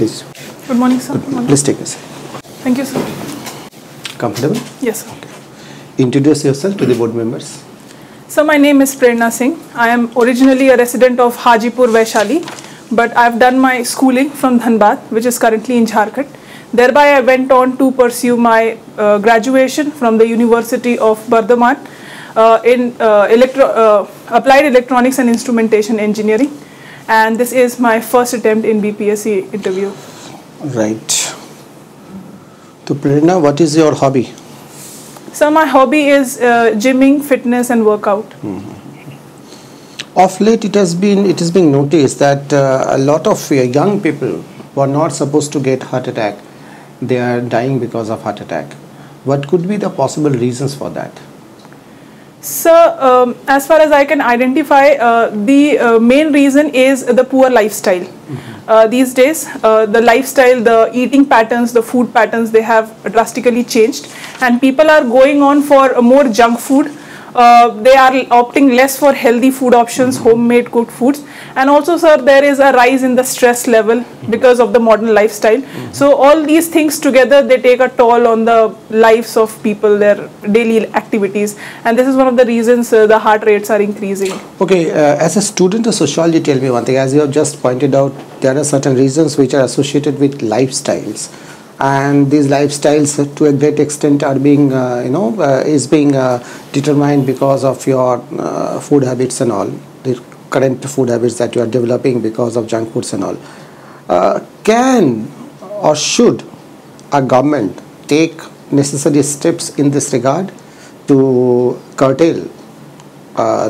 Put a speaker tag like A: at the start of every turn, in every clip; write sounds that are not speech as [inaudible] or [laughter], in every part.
A: Please,
B: Good morning, sir. Good morning.
A: please take this.
B: Thank you, sir.
A: Comfortable?
B: Yes, sir.
A: Introduce yourself to the board members.
B: So my name is Prerna Singh. I am originally a resident of Hajipur, Vaishali, but I've done my schooling from Dhanbad, which is currently in Jharkhand. Thereby, I went on to pursue my uh, graduation from the University of Bardhaman uh, in uh, electro, uh, applied electronics and instrumentation engineering. And this is my first attempt in BPSC interview.
A: Right. So, Prerna, what is your hobby?
B: So my hobby is uh, gymming, fitness, and workout.
A: Of late, it has been it has been noticed that uh, a lot of uh, young people who are not supposed to get heart attack, they are dying because of heart attack. What could be the possible reasons for that?
B: So, um, as far as I can identify, uh, the uh, main reason is the poor lifestyle. Uh, these days, uh, the lifestyle, the eating patterns, the food patterns, they have drastically changed, and people are going on for more junk food. Uh, they are opting less for healthy food options, homemade cooked foods, and also, sir, there is a rise in the stress level because of the modern lifestyle. So, all these things together, they take a toll on the lives of people, their daily activities, and this is one of the reasons uh, the heart rates are increasing.
A: Okay, uh, as a student of sociology, tell me one thing. As you have just pointed out, there are certain reasons which are associated with lifestyles, and these lifestyles, uh, to a great extent, are being, uh, you know, uh, is being uh, determined because of your uh, food habits and all, the current food habits that you are developing because of junk foods and all. Uh, can or should a government take necessary steps in this regard to curtail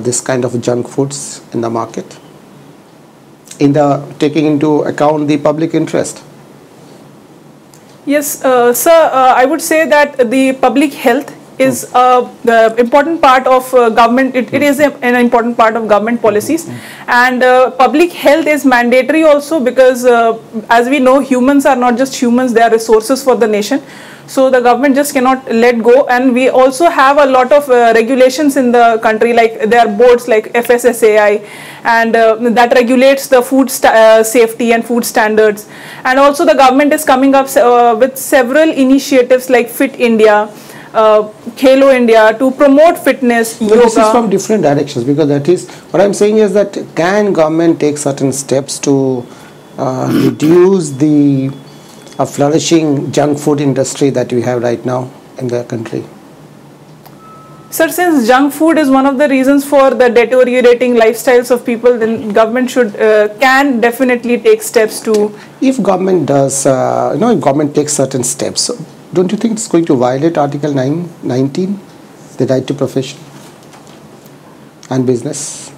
A: this kind of junk foods in the market? In the taking into account the public interest
B: Yes, uh, sir, uh, I would say that the public health is uh, the important part of uh, government, it, it is a, an important part of government policies. And uh, public health is mandatory also because uh, as we know humans are not just humans, they are resources for the nation. So the government just cannot let go. And we also have a lot of uh, regulations in the country like there are boards like FSSAI and uh, that regulates the food safety and food standards. And also the government is coming up with several initiatives like Fit India, uh, Khelo India to promote fitness,
A: But this is from different directions because that is what i'm saying is that can government take certain steps to uh, reduce the uh, flourishing junk food industry that we have right now in the country?
B: Sir, since junk food is one of the reasons for the deteriorating lifestyles of people, then government should uh, can definitely take steps to
A: if government does uh, you know if government takes certain steps don't you think it's going to violate article 9 19 the right to profession and business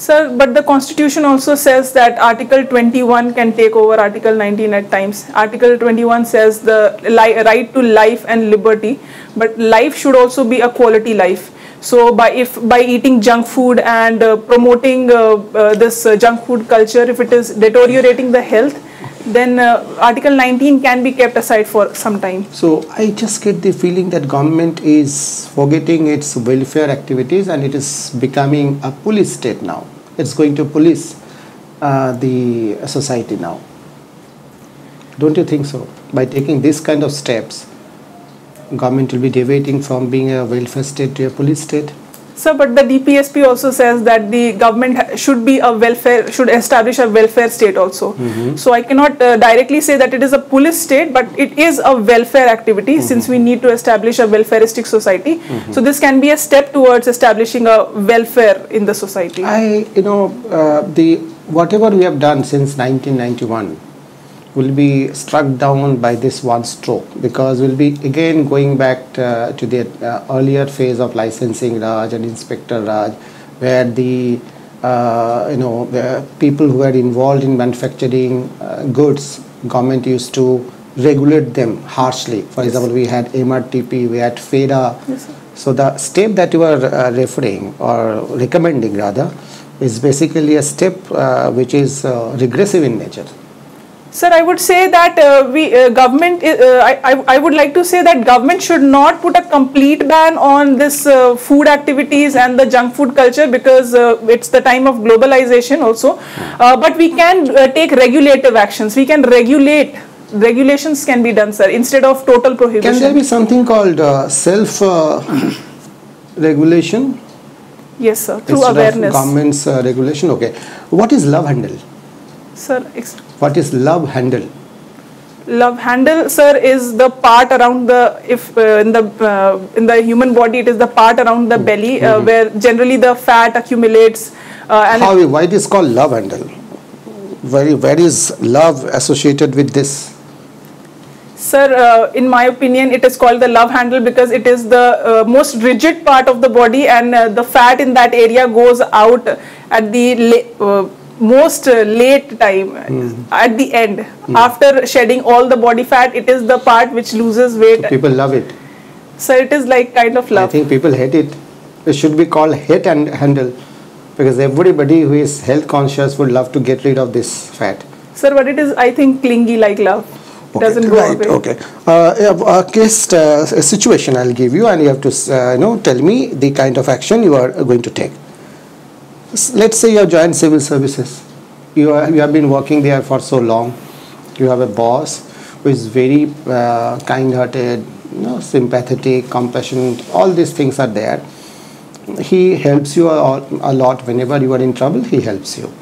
B: Sir, but the constitution also says that Article 21 can take over Article 19 at times. Article 21 says the right to life and liberty, but life should also be a quality life. So by if by eating junk food and uh, promoting uh, uh, this uh, junk food culture, if it is deteriorating the health, then uh, Article 19 can be kept aside for some time.
A: so i just get the feeling that government is forgetting its welfare activities and it is becoming a police state now. It's going to police uh, the society now. Don't you think so? By taking this kind of steps government will be deviating from being a welfare state to a police state
B: Sir, but the DPSP also says that the government should be a welfare, should establish a welfare state also. So I cannot uh, directly say that it is a police state, but it is a welfare activity since we need to establish a welfareistic society. So this can be a step towards establishing a welfare in the society.
A: I, you know, uh, the whatever we have done since 1991 will be struck down by this one stroke because we'll be again going back uh, to the uh, earlier phase of licensing Raj and Inspector Raj, where the uh, you know the people who were involved in manufacturing uh, goods, government used to regulate them harshly. For example, we had MRTP, we had FERA.
B: Yes.
A: So the step that you are uh, referring or recommending rather is basically a step uh, which is uh, regressive in nature.
B: Sir, I would say that uh, we uh, government. Uh, I, I I would like to say that government should not put a complete ban on this uh, food activities and the junk food culture because uh, it's the time of globalization also. Uh, but we can uh, take regulative actions. We can regulate. Regulations can be done, sir, instead of total prohibition.
A: Can there be something called uh, self uh, [clears throat] regulation
B: yes, sir. Through
A: instead
B: awareness,
A: of government's regulation? Okay. What is love handle?
B: sir.
A: What is love handle?
B: love handle sir is the part around the if uh, in the uh, in the human body it is the part around the belly uh, where generally the fat accumulates uh, and
A: How? Why it is called love handle? Where, where is love associated with this?
B: sir uh, in my opinion it is called the love handle because it is the uh, most rigid part of the body and uh, the fat in that area goes out at the uh, most uh, late time at the end after shedding all the body fat it is the part which loses weight
A: People love it.
B: so it is like kind of love.
A: I think people hate it. It should be called hate and handle because everybody who is health conscious would love to get rid of this fat.
B: Sir, but it is, I think, clingy like love. Doesn't go
A: right,
B: away.
A: Okay. Uh, a case, uh, a situation I'll give you, and you have to, uh, you know, tell me the kind of action you are going to take. Let's say you have joined civil services. You are, you have been working there for so long. You have a boss who is very uh, kind-hearted, you know, sympathetic, compassionate. All these things are there. He helps you a, a lot whenever you are in trouble. He helps you.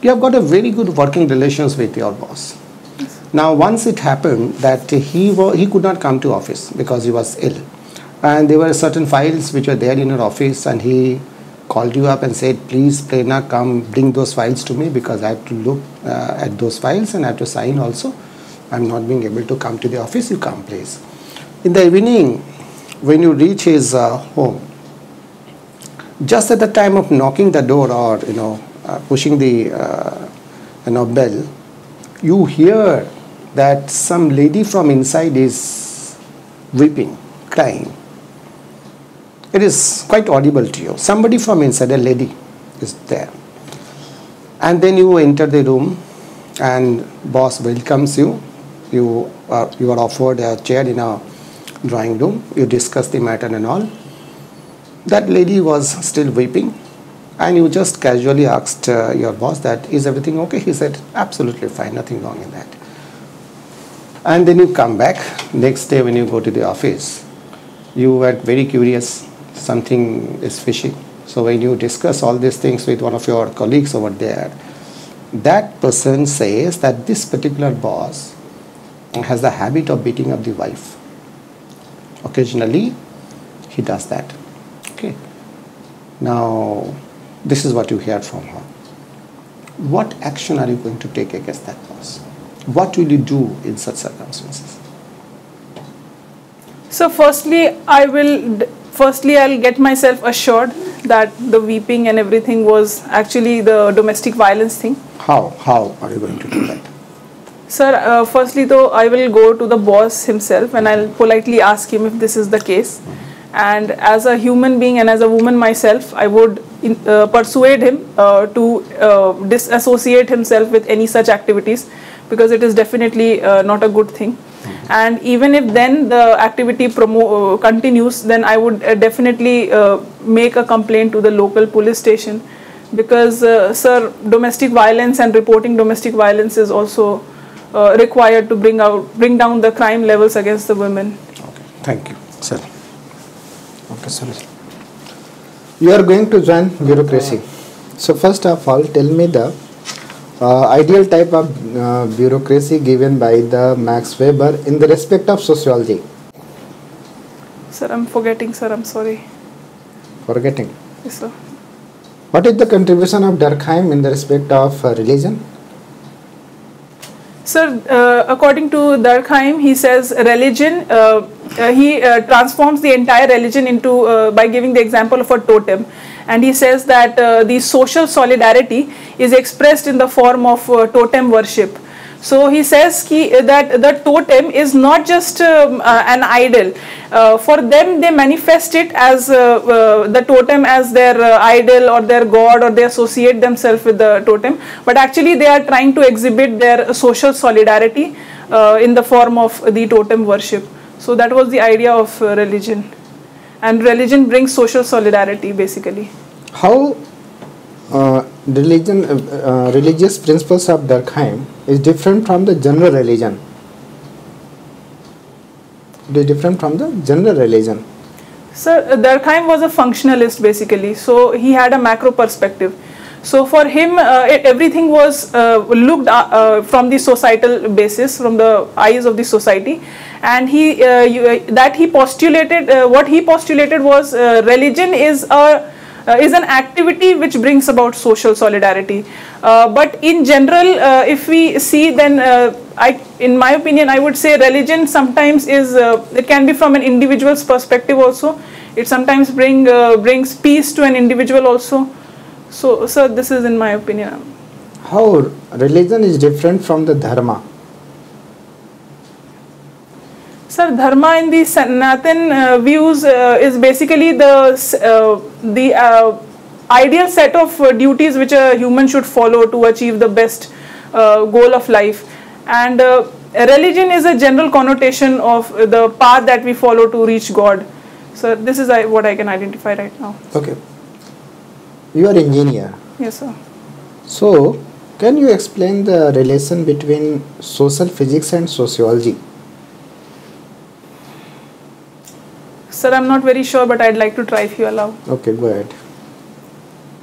A: You have got a very good working relations with your boss. Now, once it happened that he he could not come to office because he was ill, and there were certain files which were there in your office, and he called you up and said, "Please, Prerna, come bring those files to me because I have to look uh, at those files and I have to sign also. I'm not being able to come to the office. You come, please." In the evening, when you reach his uh, home, just at the time of knocking the door or you know uh, pushing the uh, you know bell, you hear that some lady from inside is weeping, crying. It is quite audible to you. Somebody from inside, a lady, is there. And then you enter the room, and boss welcomes you. You are, you are offered a chair in a drawing room. You discuss the matter and all. That lady was still weeping, and you just casually asked uh, your boss that is everything okay. He said absolutely fine, nothing wrong in that. And then you come back next day when you go to the office. You were very curious, something is fishy. So when you discuss all these things with one of your colleagues over there, that person says that this particular boss has the habit of beating up the wife. Occasionally, he does that. Okay. Now, this is what you hear from her. What action are you going to take against that boss? What will you do in such circumstances?
B: So, firstly, I will. Firstly, I'll get myself assured that the weeping and everything was actually the domestic violence thing.
A: How? How are you going to do that?
B: Sir, uh, firstly, though, I will go to the boss himself and I'll politely ask him if this is the case. And as a human being and as a woman myself, I would in, uh, persuade him uh, to uh, disassociate himself with any such activities because it is definitely uh, not a good thing. And even if then the activity promo- uh, continues, then I would uh, definitely uh, make a complaint to the local police station because, uh, sir, domestic violence and reporting domestic violence is also uh, required to bring out bring down the crime levels against the women.
A: Okay. Thank you, sir.
C: Okay, sorry. You are going to join bureaucracy. So first of all, tell me the uh, ideal type of uh, bureaucracy given by the Max Weber in the respect of sociology.
B: Sir, I'm forgetting, sir. I'm sorry.
C: Forgetting.
B: Yes, sir.
C: What is the contribution of Durkheim in the respect of uh, religion?
B: Sir, uh, according to Durkheim, he says religion, uh, uh, he uh, transforms the entire religion into, uh, by giving the example of a totem. And he says that uh, the social solidarity is expressed in the form of uh, totem worship. So he says ki, that the totem is not just um, uh, an idol. Uh, for them, they manifest it as uh, uh, the totem as their uh, idol or their god, or they associate themselves with the totem. But actually, they are trying to exhibit their social solidarity uh, in the form of the totem worship. So that was the idea of uh, religion, and religion brings social solidarity basically.
C: How uh, religion, uh, uh, religious principles of Durkheim is different from the general religion? It is different from the general religion.
B: Sir, uh, Durkheim was a functionalist basically, so he had a macro perspective. So for him, uh, everything was uh, looked uh, from the societal basis, from the eyes of the society, and he you, that he postulated. What he postulated was religion is a uh, is an activity which brings about social solidarity. Uh, but in general, uh, if we see, then I, in my opinion, I would say religion sometimes is it can be from an individual's perspective also. It sometimes bring brings peace to an individual also. So, so this is in my opinion.
C: How religion is different from the dharma?
B: Sir, dharma in the Sanatan uh, views uh, is basically the uh, the uh, ideal set of uh, duties which a human should follow to achieve the best uh, goal of life, and uh, religion is a general connotation of the path that we follow to reach God. So this is I, what I can identify right now.
C: Okay. You are engineer.
B: Yes, sir.
C: So, can you explain the relation between social physics and sociology?
B: Sir, I'm not very sure, but I'd like to try if you allow.
C: Okay, go ahead.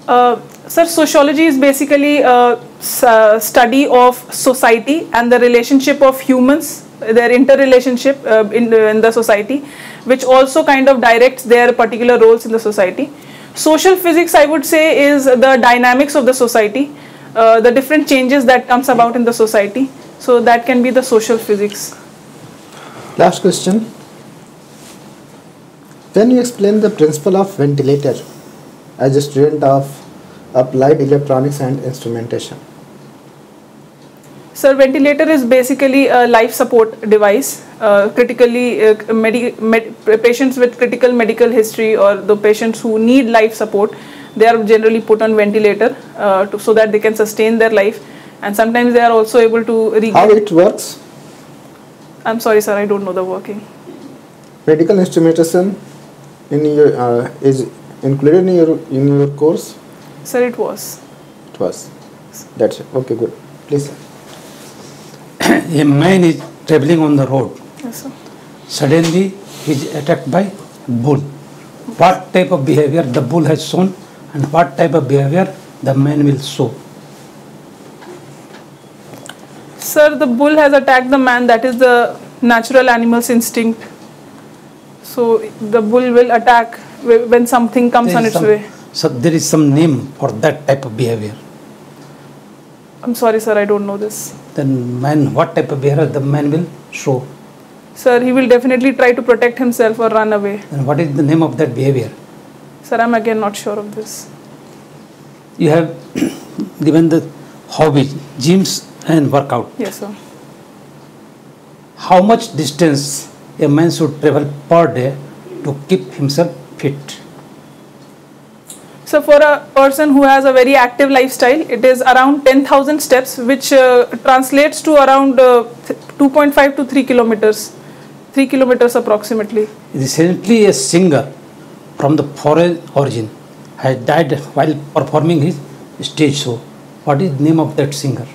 B: Uh, sir, sociology is basically a uh, study of society and the relationship of humans, their interrelationship uh, in, in the society, which also kind of directs their particular roles in the society. Social physics, I would say, is the dynamics of the society, uh, the different changes that comes about in the society. So that can be the social physics.
C: Last question. Can you explain the principle of ventilator as a student of applied electronics and instrumentation?
B: Sir, ventilator is basically a life support device. Uh, critically, uh, medi- med- patients with critical medical history or the patients who need life support, they are generally put on ventilator uh, to, so that they can sustain their life. And sometimes they are also able to regain.
C: How it works?
B: I'm sorry, sir, I don't know the working.
C: Medical instrumentation in your uh, is included in your in your course.
B: Sir, it was.
C: It was. That's it. Okay, good. Please.
D: a man is traveling on the road. Suddenly, he is attacked by bull. What type of behavior the bull has shown, and what type of behavior the man will show?
B: Sir, the bull has attacked the man. That is the natural animal's instinct. So the bull will attack when something comes
D: There
B: on its
D: some-
B: way.
D: So there is some name for that type of behavior.
B: I'm sorry, sir, I don't know this.
D: Then man, what type of behavior the man will show?
B: Sir, he will definitely try to protect himself or run away.
D: Then what is the name of that behavior?
B: Sir, I'm again not sure of this.
D: You have [coughs] given the hobby, gyms and workout.
B: Yes, sir.
D: How much distance a man should travel per day to keep himself fit?
B: So, for a person who has a very active lifestyle, it is around 10,000 steps, which uh, translates to around uh, 2.5 to 3 kilometers, 3 kilometers approximately.
D: Recently, a singer from the foreign origin has died while performing his stage show. What is the name of that singer?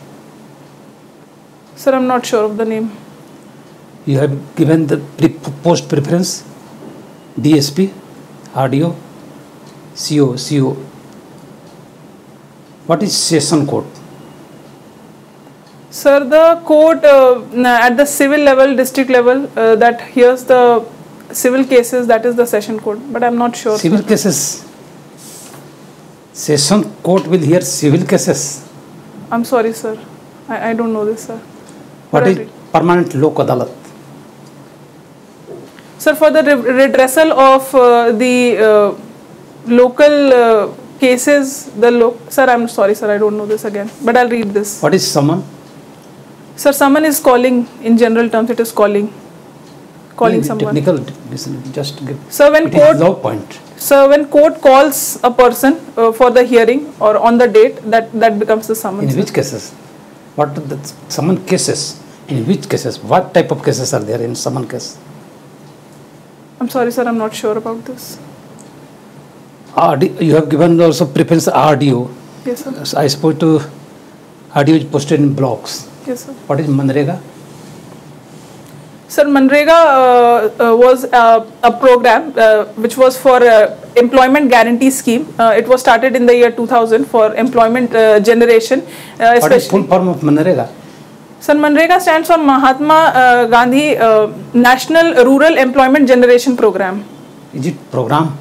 B: Sir, I'm not sure of the name.
D: You have given the pre- post preference, DSP, audio, CO, CO. What is session court?
B: Sir, the court uh, at the civil level, district level, uh, that hears the civil cases, that is the session court, but I'm not sure.
D: Civil cases. Session court will hear civil cases.
B: I'm sorry, sir. I, I don't know this, sir.
D: What
B: But
D: is permanent lok adalat?
B: Sir, for the re- redressal of uh, the uh, local uh, cases, the lo- sir, I'm sorry, sir, I don't know this again, but I'll read this.
D: What is summon?
B: Sir, someone is calling. In general terms, it is calling. Calling
D: No,
B: someone.
D: Technical, just give.
B: So when
D: it is
B: court,
D: low point.
B: so when court calls a person uh, for the hearing or on the date, that that becomes the summons.
D: In which cases? What are the summon cases? In which cases? What type of cases are there in summon case?
B: I'm sorry, sir. I'm not sure about this.
D: RD, you have given also preference RDO.
B: Yes, sir.
D: I suppose to RDO is posted in blocks.
B: Yes, sir.
D: What is Manrega?
B: Sir, Manrega uh, uh, was uh, a program uh, which was for uh, employment guarantee scheme. Uh, it was started in the year 2000 for employment uh, generation, uh,
D: What is
B: especially.
D: full form of Manrega?
B: Sir, Manrega stands for Mahatma uh, Gandhi uh, National Rural Employment Generation Program.
D: Is it program?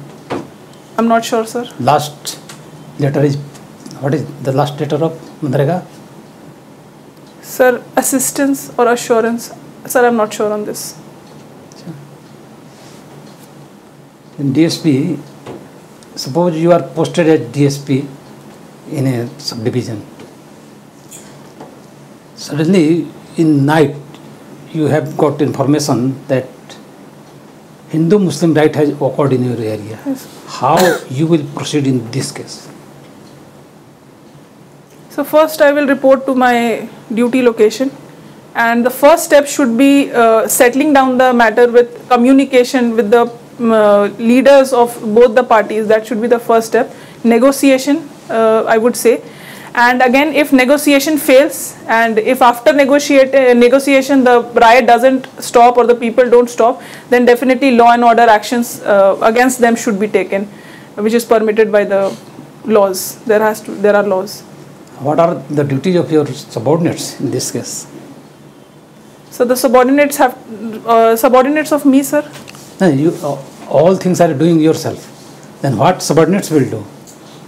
B: I'm not sure, sir.
D: Last letter is, what is the last letter of Manrega?
B: Sir, assistance or assurance. Sir, I'm not sure on this.
D: In DSP, suppose you are posted as DSP in a subdivision. Suddenly, in night, you have got information that Hindu-Muslim right has occurred in your area.
B: Yes.
D: How you will proceed in this case?
B: So first I will report to my duty location. And the first step should be uh, settling down the matter with communication with the uh, leaders of both the parties. That should be the first step. Negotiation uh, I would say. And again if negotiation fails and if after negotiate uh, negotiation the riot doesn't stop or the people don't stop then definitely law and order actions uh, against them should be taken which is permitted by the laws. There has to there are laws
D: What are the duties of your subordinates in this case?
B: So the subordinates have uh, subordinates of me, sir.
D: No, you, uh, all things are doing yourself. Then what subordinates will do?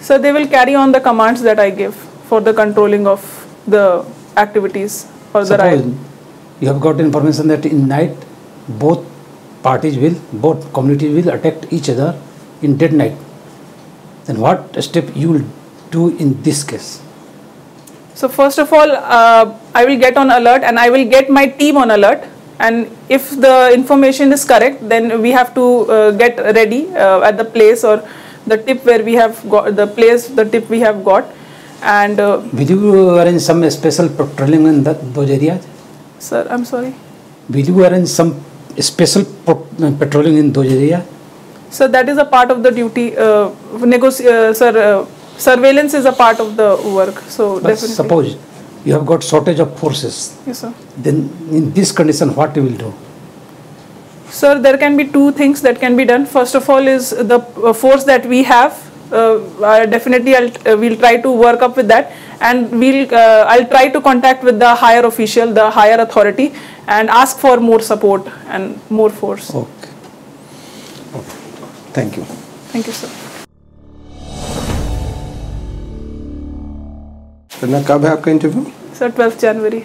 B: So they will carry on the commands that I give for the controlling of the activities or the
D: Suppose you have got information that in night both parties will, both communities will attack each other in dead night. Then what step you will do in this case?
B: So first of all, uh, I will get on alert and I will get my team on alert. And if the information is correct, then we have to uh, get ready uh, at the place or the tip where we have got the place, the tip we have got. And uh,
D: Will you arrange some special patrolling in that, those areas?
B: sir, I'm sorry.
D: Will you arrange some special uh, patrolling in those areas?
B: So that is a part of the duty. Uh, uh, sir, uh, surveillance is a part of the work. So
D: But
B: definitely.
D: suppose you have got shortage of forces,
B: Yes, sir.
D: then in this condition what you will do?
B: Sir, there can be two things that can be done. First of all, is the uh, force that we have. Uh, uh, definitely, I'll, uh, we'll try to work up with that, and we'll. Uh, I'll try to contact with the higher official, the higher authority, and ask for more support and more force.
D: Okay. Okay.
A: Thank you.
B: Thank you, sir.
A: ना कब है आपका interview
B: sir twelfth
A: जनवरी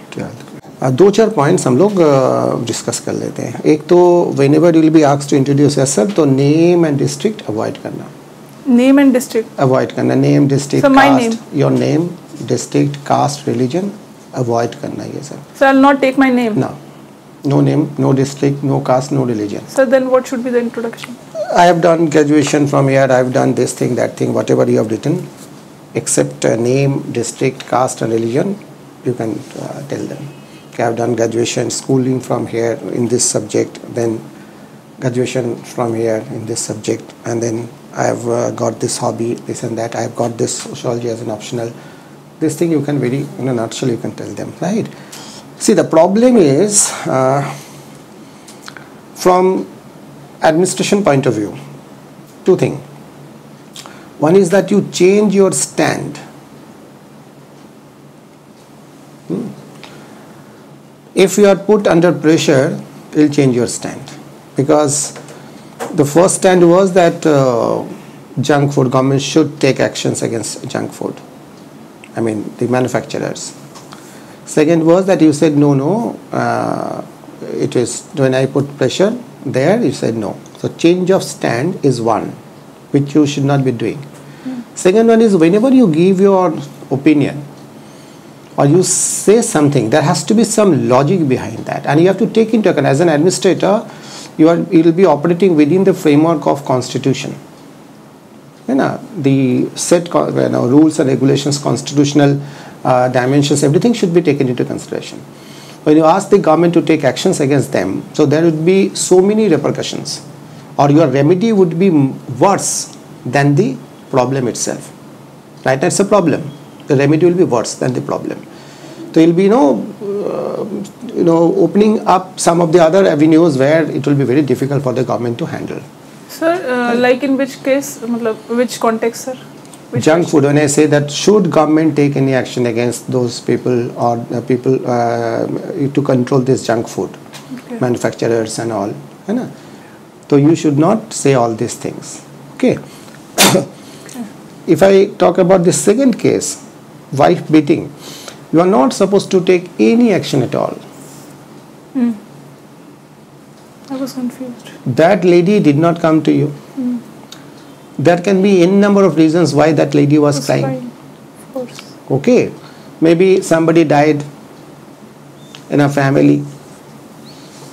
A: दो चार points हम लोग discuss कर लेते हैं। एक तो whenever you'll introduce sir तो नेम एंड डिस्ट्रिक्ट अवॉइड करना।
B: नेम एंड डिस्ट्रिक्ट
A: अवॉइड करना।
B: Name
A: district your name district caste religion avoid करना ये
B: sir sir not take my name
A: ना no name no district no caste no religion
B: sir then what should be the introduction
A: I have done graduation from here I have done this thing that thing whatever you have written except name, district, caste, and religion, you can uh, tell them. Okay, I have done graduation, schooling from here in this subject, then graduation from here in this subject, and then I have uh, got this hobby, this and that. I have got this sociology as an optional. This thing you can very, in a nutshell, you can tell them, right? See, the problem is. Uh, from administration point of view two things one is that you change your stand. Hmm. if you are put under pressure it will change your stand. Because the first stand was that uh, junk food government should take actions against junk food. I mean the manufacturers. Second was that you said no no uh, it is when i put pressure there you said no. So change of stand is one which you should not be doing second one is whenever you give your opinion or you say something, there has to be some logic behind that, and you have to take into account as an administrator, you are you will be operating within the framework of constitution. You know, the set you know, rules and regulations, constitutional uh, dimensions, everything should be taken into consideration. When you ask the government to take actions against them, so there would be so many repercussions, or your remedy would be worse than the problem itself. Right? That's a problem the remedy will be worse than the problem. So you'll be, you know, uh, you know, opening up some of the other avenues where it will be very difficult for the government to handle.
B: Sir, uh, like in which case, which context, sir? Which
A: Junk food. When I say that, should government take any action against those people or uh, people uh, to control this junk food, okay. manufacturers and all? You know? So you should not say all these things. Okay. [coughs] if I talk about the second case, wife beating, you are not supposed to take any action at all.
B: Hmm. I was confused.
A: That lady did not come to you.
B: Hmm.
A: There can be any number of reasons why that lady was, was crying.
B: crying. Of course.
A: Okay. Maybe somebody died in a family.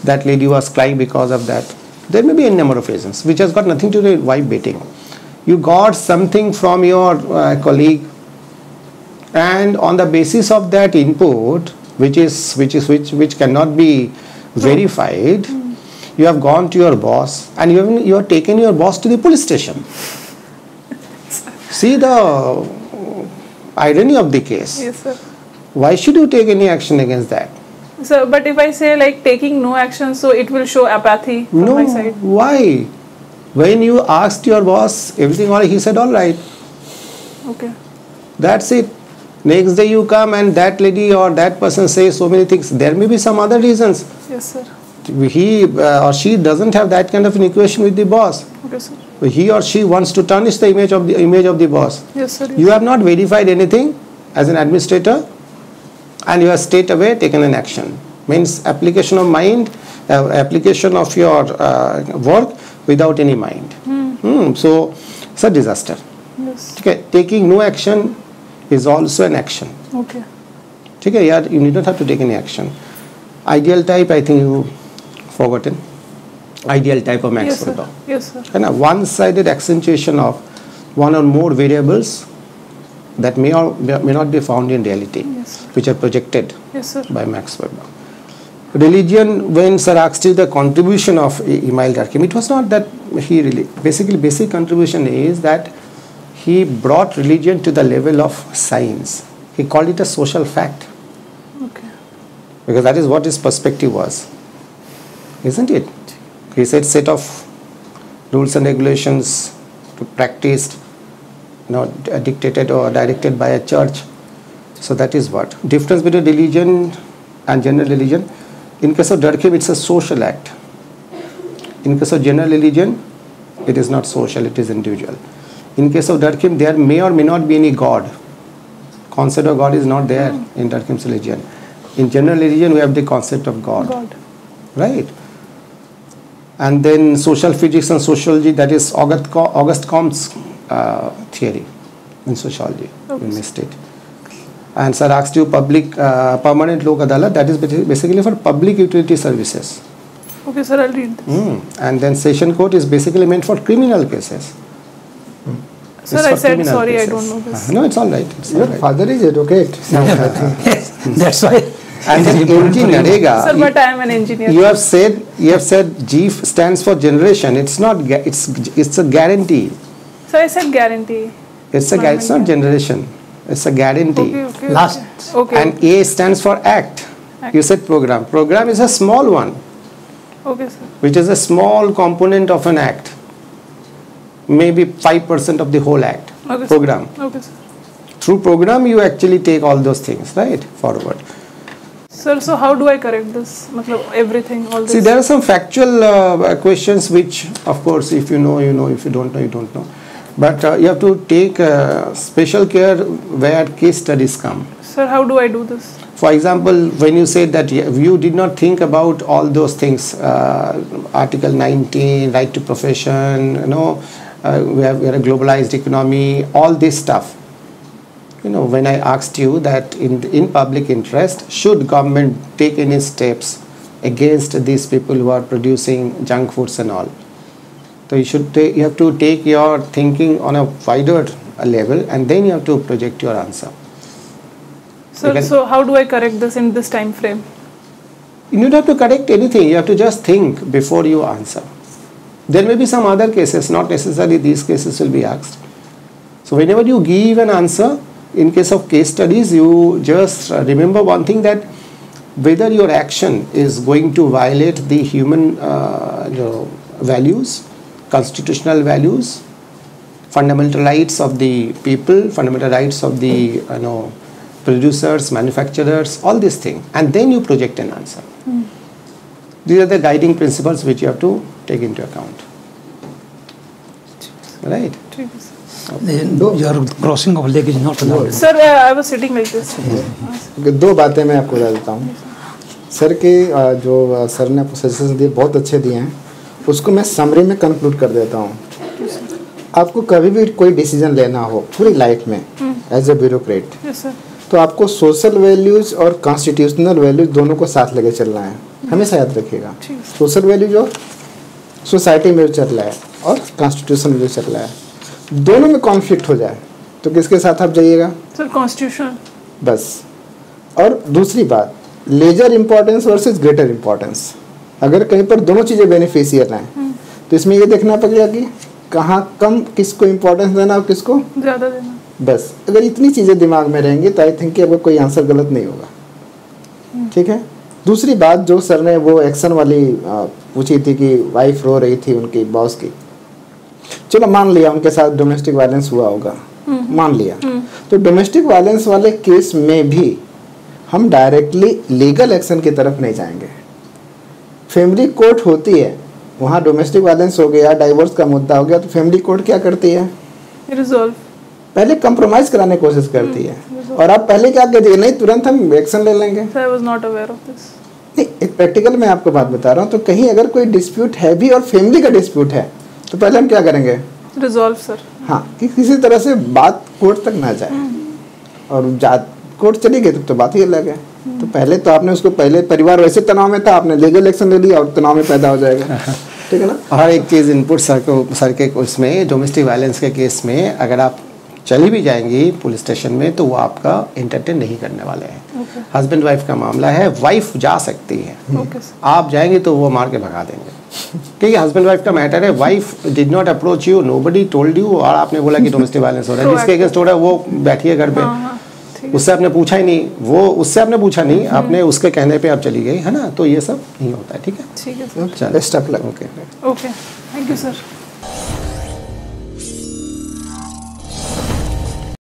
A: That lady was crying because of that. There may be any number of reasons which has got nothing to do with wife beating. You got something from your uh, colleague. And on the basis of that input which is which is which which cannot be verified mm. you have gone to your boss and you have you have taken your boss to the police station. See the irony of the case.
B: Yes sir.
A: Why should you take any action against that?
B: So but if i say like taking no action so it will show apathy from
A: no,
B: my side?
A: why when you asked your boss everything all he said all right
B: okay
A: that's it Next day you come and that lady or that person says so many things. There may be some other reasons.
B: Yes, sir.
A: He uh, or she doesn't have that kind of an equation with the boss.
B: Okay, sir.
A: He or she wants to tarnish the image of the image of the boss.
B: Yes, sir. Yes,
A: you have not verified anything as an administrator, and you have straight away taken an action. Means application of mind, uh, application of your uh, work without any mind.
B: Hmm.
A: Hmm. So it's a disaster.
B: Yes.
A: Okay, taking no action is also an action.
B: Okay.
A: Okay, yeah, you need not have to take any action. Ideal type, I think you forgotten. Ideal type of
B: Max
A: Weber.
B: Yes, sir.
A: And a one-sided accentuation of one or more variables that may or may not be found in reality,
B: yes.
A: which are projected
B: yes, sir.
A: by Max Weber. Religion, when Sir asked you the contribution of Emile Durkheim, it was not that he really, basically basic contribution is that he brought religion to the level of science. He called it a social fact.
B: Okay.
A: Because that is what his perspective was. Isn't it? He said set of rules and regulations practiced, you know, dictated or directed by a church. So that is what. Difference between religion and general religion. In case of Durkheim, it's a social act. In case of general religion, it is not social, it is individual. In case of Durkheim, there may or may not be any God. Concept of God is not there mm. in Durkheim's religion. In general religion, we have the concept of God.
B: God.
A: Right? And then social physics and sociology, that is August, August Comte's uh, theory in sociology.
B: Okay.
A: We missed it. And Sir asked you public uh, permanent lok adalat, that is basically for public utility services.
B: Okay, sir, I'll read this.
A: Mm. And then session court is basically meant for criminal cases.
B: Sir, I said sorry, cases. I don't know this.
A: Uh, no, it's all right. It's
C: Your
A: all right.
C: father is advocate. [laughs]
D: yes, [laughs] that's why.
A: And then in Narega,
B: Sir, but I am an engineer.
A: You have said you have said G stands for generation. It's not. It's it's a guarantee.
B: So I said guarantee.
A: It's a. It's not generation. It's a guarantee.
B: Okay, okay,
D: Last.
B: Okay.
A: And A stands for act. act. You said program. Program is a small one.
B: Okay, sir.
A: Which is a small component of an act maybe 5% of the whole act
B: okay,
A: program.
B: Okay, sir.
A: Through program, you actually take all those things, right, forward.
B: Sir, so how do I correct this? Everything, all this?
A: See, there are some factual uh, questions which, of course, if you know, you know, if you don't know, you don't know. But uh, you have to take uh, special care where case studies come.
B: Sir, how do I do this?
A: For example, when you said that you did not think about all those things, uh, Article 19, right to profession, you know, uh, we, have, we are a globalized economy, all this stuff. you know, when I asked you that in, in public interest, should government take any steps against these people who are producing junk foods and all? So you should take, you have to take your thinking on a wider level and then you have to project your answer.
B: So, so how do I correct this in this time frame?
A: You don't have to correct anything, you have to just think before you answer. There may be some other cases, not necessarily these cases will be asked. So whenever you give an answer, in case of case studies, you just remember one thing that whether your action is going to violate the human uh, you know, values, constitutional values, fundamental rights of the people, fundamental rights of the you know producers, manufacturers, all these things, and then you project an answer. These are the guiding principles which you have to take into account. Right?
B: ठीक है, sir.
D: The- Your crossing of leg is not allowed.
B: Sir, uh, I was sitting like this.
C: दो बातें मैं आपको बता देता हूँ sir के अ, जो अ, सर ने आपको सजेशन दिए बहुत अच्छे दिए हैं उसको मैं समरी में कंक्लूड कर देता हूँ। आपको कभी भी कोई डिसीज़न लेना हो पूरी लाइफ में एज ए ब्यूरोक्रेट तो आपको सोशल वैल्यूज़ और कॉन्स्टिट्यूशनल वैल्यूज़ दोनों को साथ लेके चलना है। हमेशा याद रखिएगा। सोशल वैल्यूज़ और सोसाइटी में चल रहा है और कॉन्स्टिट्यूशन में चल रहा है। दोनों में कॉन्फ्लिक्ट हो जाए तो किसके साथ आप जाइएगा?
B: Sir, constitutional.
C: बस। और दूसरी बात lesser importance versus greater importance अगर कहीं पर दोनों चीज़ें बेनिफिशियल हैं तो इसमें ये देखना पड़ेगा कि कहाँ कम किसको इम्पोर्टेंस देना और किसको
B: ज़्यादा देना.
C: बस अगर इतनी चीज़ें दिमाग में रहेंगी तो आई थिंक कि आपका कोई आंसर गलत नहीं होगा। ठीक है? दूसरी बात जो सर ने वो एक्शन वाली पूछी थी कि वाइफ रो रही थी उनकी बॉस की। चलो मान लिया उनके साथ डोमेस्टिक वायलेंस हुआ होगा। मान लिया। तो डोमेस्टिक वायलेंस वाले केस में भी हम डायरेक्टली लीगल एक्शन की तरफ़ नहीं जाएँगे। फैमिली कोर्ट होती है वहाँ डोमेस्टिक वायलेंस हो गया डाइवोर्स का मुद्दा हो गया तो फैमिली कोर्ट क्या करती है?
B: Resolve.
C: पहले कंप्रोमाइज कराने की कोशिश करती है। और आप पहले क्या कहते हैं? नहीं तुरंत हम एक्शन ले लेंगे। नहीं एक प्रैक्टिकल मैं आपको बात बता रहा हूँ तो कहीं अगर कोई डिस्प्यूट है भी और फैमिली का डिस्प्यूट है तो पहले हम क्या करेंगे?
B: Resolve, sir.
C: हाँ कि किसी तरह से बात कोर्ट तक ना जाए। और जा कोर्ट चली गई तब तो बात ही अलग है। तो पहले तो आपने उसको पहले परिवार वैसे तनाव में था आपने लीगल एक्शन ले लिया और तनाव में पैदा हो जाएगा। [laughs] ठीक है ना?
A: हर एक चीज़ इनपुट सर को सर के उसमें डोमेस्टिक वायलेंस के केस में अगर आप चली भी जाएँगी पुलिस स्टेशन में तो वो आपका एंटरटेन नहीं करने वाले हैं। हस्बैंड वाइफ का मामला है वाइफ जा सकती है।
B: Okay,
A: आप जाएँगे तो वो मार के भगा देंगे। क्योंकि हस्बैंड वाइफ का मैटर है wife did not approach you nobody told you और आपने बोला कि डोमेस्टिक वायलेंस हो रहा है। जिसके अगेंस्ट हो रहा है वो बैठिए घर पे।
B: हाँ, हाँ. ठीक है.
A: उससे आपने पूछा ही नहीं। वो उससे आपने पूछा नहीं आपने उसके कहने पे आप चली गई है ना? तो ये सब नहीं होता है ठीक है?
B: ठीक है,
C: best of
A: luck
B: okay thank you sir.